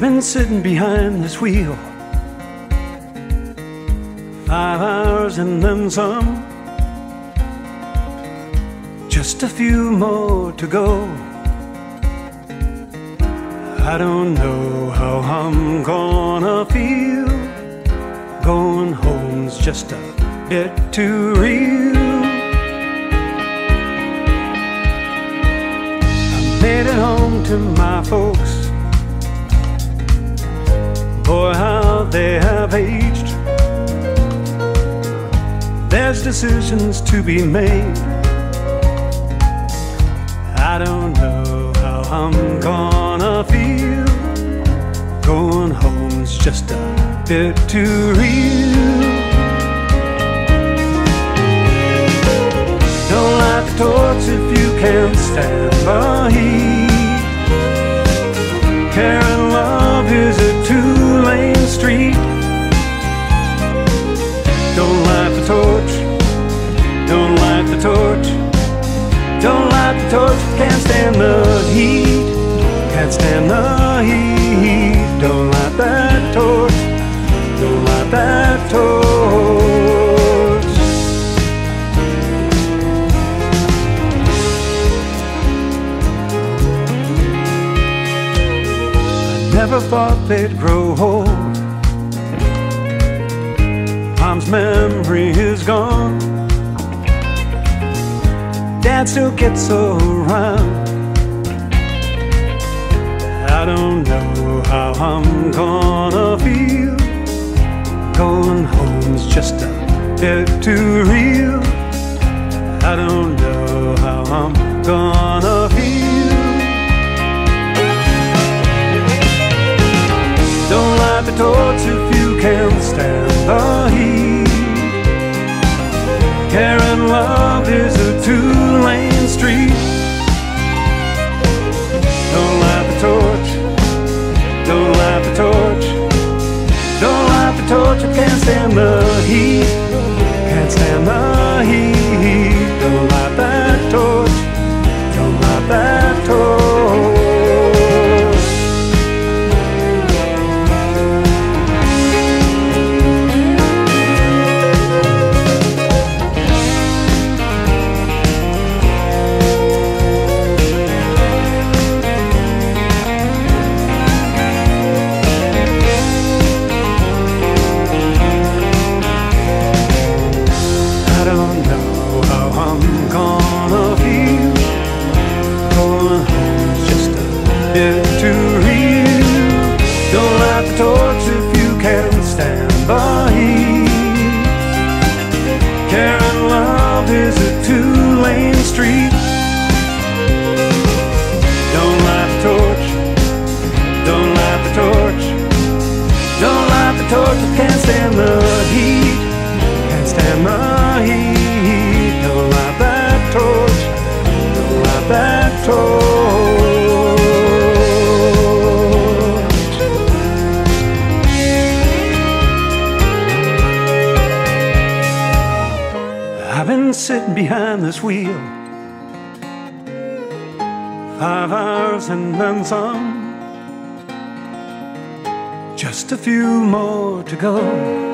I've been sitting behind this wheel five hours and then some. Just a few more to go. I don't know how I'm gonna feel. Going home's just a bit too real. I made it home to my folks. Boy, how they have aged. There's decisions to be made. I don't know how I'm gonna feel. Going home's just a bit too real. Don't light the torch if you can't stand the heat. Care stand the heat. Can't stand the heat. Don't light that torch. Don't light that torch. I never thought they'd grow old. Mom's memory is gone. Dad still gets around. I don't know how I'm gonna feel. Going home's just a bit too real. I don't know how I'm gonna The heat. Bit too real. Don't light the torch if you can't stand heat. Care love is a two-lane street. Don't light the torch. Don't light the torch. Don't light the torch. I can't stand the heat. Can't stand the heat. Don't light that torch. Don't light that torch. Sitting behind this wheel five hours and then some. Just a few more to go.